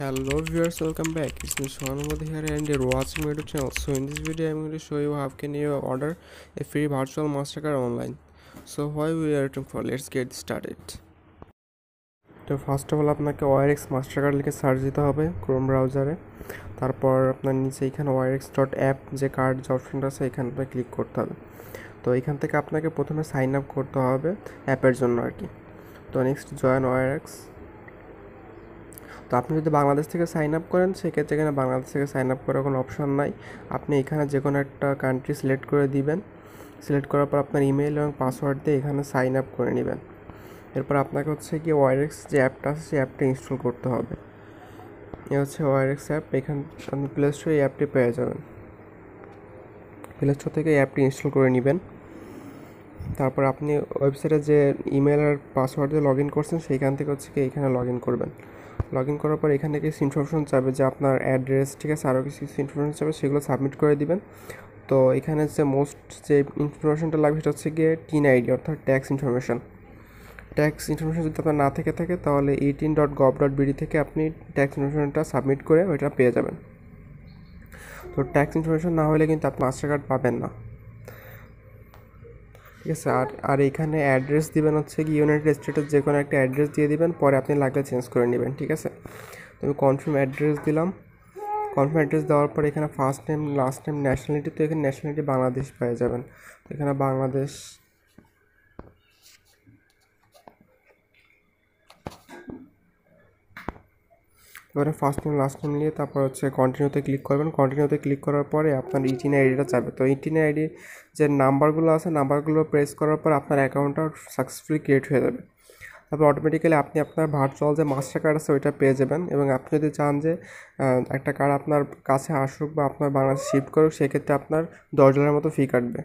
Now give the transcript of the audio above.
Hello viewers, welcome back. It's me Shanmud here and you're watching my YouTube channel. So in this video I'm going to show you how can you order a free virtual Mastercard online. So why we are waiting for? Let's get started. তো first of all আপনাকে YX Mastercard লিখে search দিতে হবে Chrome ব্রাউজারে তারপর আপনার নিচে এখানে ওয়াইএক্স ডট অ্যাপ যে কার্ড যে অপশনটা আছে এখানে ক্লিক করতে হবে তো এখান থেকে আপনাকে প্রথমে সাইন আপ করতে হবে অ্যাপের জন্য আর কি তো নেক্সট জয়েন ওয়াইএক্স তো আপনি যদি বাংলাদেশ থেকে সাইন আপ করেন, সেক্ষেত্রে এখানে বাংলাদেশ থেকে সাইন আপ করার কোনো অপশন নাই। আপনি এখানে যে কোনো একটা কান্ট্রি সিলেক্ট করে দিবেন। সিলেক্ট করার পর আপনার ইমেল এবং পাসওয়ার্ড দিয়ে এখানে সাইন আপ করে নেবেন। এরপর আপনাকে হচ্ছে কি ওয়াইরেক্স যে অ্যাপটা আছে, সেই অ্যাপটা ইনস্টল করতে হবে। এ হচ্ছে ওয়াইরেক্স অ্যাপ এখান আপনি প্লে স্টোরে এই অ্যাপটি পেয়ে যাবেন। প্লে স্টোর থেকে এই অ্যাপটি ইনস্টল করে নেবেন। তারপর আপনি ওয়েবসাইটে যে ইমেল আর পাসওয়ার্ড দিয়ে লগ ইন করছেন, সেইখান থেকে হচ্ছে কি এখানে লগ ইন করবেন। লগ ইন করার পর এখানে কিছু ইনফরমেশন চাবে যে আপনার অ্যাড্রেস ঠিক আছে? আরও কিছু ইনফরমেশন চাবে, সেগুলো সাবমিট করে দিবেন। তো এখানে যে মোস্ট যে ইনফরমেশনটা লাগবে সেটা হচ্ছে গিয়ে টিন আইডি অর্থাৎ ট্যাক্স ইনফরমেশন ট্যাক্স ইনফরমেশন যদি আপনার না থেকে থাকে, তাহলে eTIN dot gov dot BD থেকে আপনি ট্যাক্স ইনফরমেশনটা সাবমিট করে ওইটা পেয়ে যাবেন। তো ট্যাক্স ইনফরমেশন না হলে কিন্তু আপনি মাস্টার কার্ড পাবেন না। ঠিক আছে? আর আর এখানে অ্যাড্রেস দেবেন হচ্ছে কি ইউনাইটেড স্টেটের যে কোনো একটা অ্যাড্রেস দিয়ে দিবেন, পরে আপনি লাগলে চেঞ্জ করে নেবেন, ঠিক আছে? তো আমি কনফার্ম অ্যাড্রেস দিলাম। কনফার্ম অ্যাড্রেস দেওয়ার পর এখানে first name last name nationality তো এখানে ন্যাশনালিটি বাংলাদেশ পেয়ে যাবেন। এখানে বাংলাদেশ এবারে ফার্স্ট নেম লাস্ট নেম নিয়ে তারপর হচ্ছে কন্টিনিউতে ক্লিক করবেন। কন্টিনিউতে ক্লিক করার পরে আপনার ইটিন আইডিটা যাবে। তো ইটিন আইডি যে নাম্বারগুলো আছে নাম্বারগুলো প্রেস করার পর আপনার অ্যাকাউন্টটা সাকসেসফুলি ক্রিয়েট হয়ে যাবে। তারপর অটোমেটিক্যালি আপনি আপনার ভার্চুয়াল যে মাস্টার কার্ড আছে, ওইটা পেয়ে যাবেন। এবং আপনি যদি চান যে একটা কার্ড আপনার কাছে আসুক বা আপনার বাংলাদেশ শিফট করুক, সেক্ষেত্রে আপনার দশ ডলারের মতো ফি কাটবে।